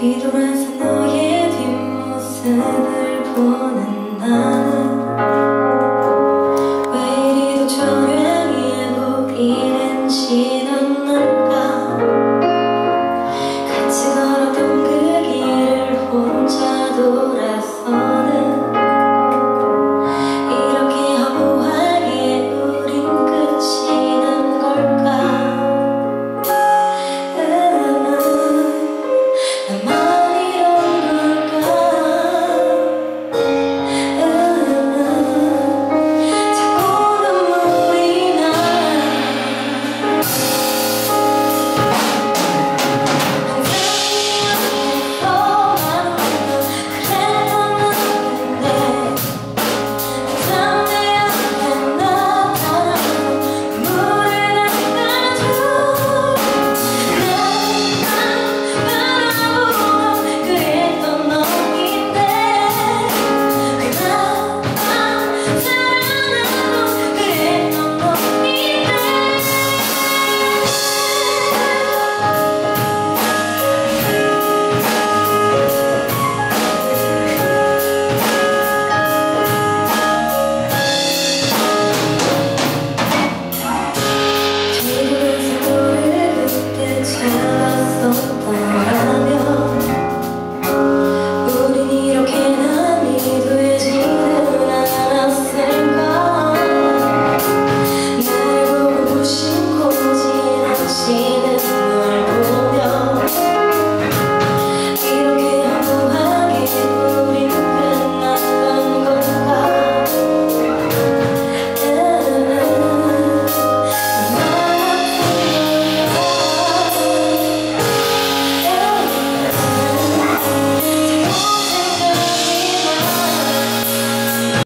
He don't